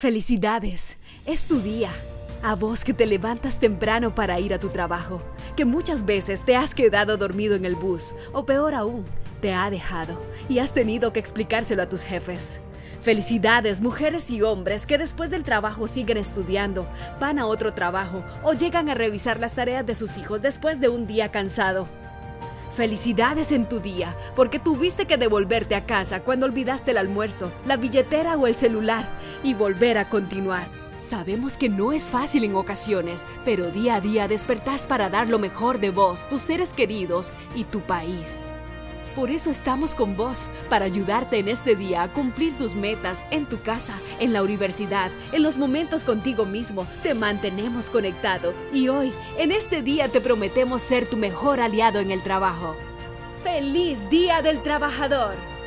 Felicidades, es tu día. A vos que te levantas temprano para ir a tu trabajo, que muchas veces te has quedado dormido en el bus, o peor aún, te ha dejado y has tenido que explicárselo a tus jefes. Felicidades, mujeres y hombres que después del trabajo siguen estudiando, van a otro trabajo o llegan a revisar las tareas de sus hijos después de un día cansado. Felicidades en tu día, porque tuviste que devolverte a casa cuando olvidaste el almuerzo, la billetera o el celular y volver a continuar. Sabemos que no es fácil en ocasiones, pero día a día despertás para dar lo mejor de vos, tus seres queridos y tu país. Por eso estamos con vos, para ayudarte en este día a cumplir tus metas en tu casa, en la universidad, en los momentos contigo mismo. Te mantenemos conectado y hoy, en este día, te prometemos ser tu mejor aliado en el trabajo. ¡Feliz Día del Trabajador!